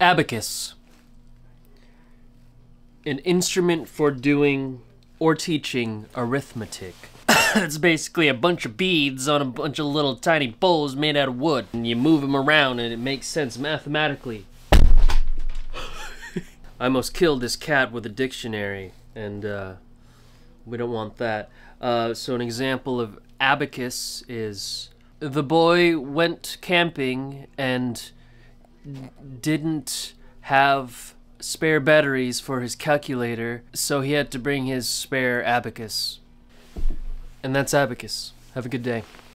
Abacus. An instrument for doing or teaching arithmetic. it's basically a bunch of beads on a bunch of little tiny bowls made out of wood. And you move them around and it makes sense mathematically. I almost killed this cat with a dictionary, and uh, we don't want that. Uh, so, an example of abacus is the boy went camping and didn't have spare batteries for his calculator, so he had to bring his spare abacus. And that's abacus. Have a good day.